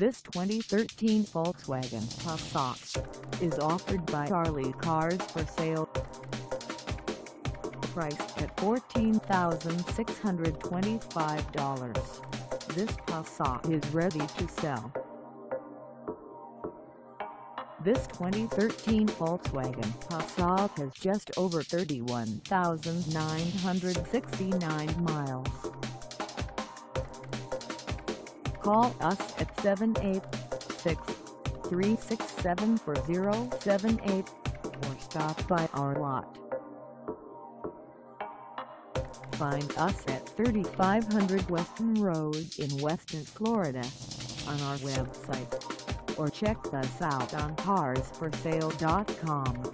This 2013 Volkswagen Passat is offered by Ali Cars for sale. Priced at $14,625, this Passat is ready to sell. This 2013 Volkswagen Passat has just over 31,969 miles. Call us at 786-367-4078 or stop by our lot. Find us at 3500 Weston Road in Weston, Florida on our website or check us out on carsforsale.com.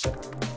Thank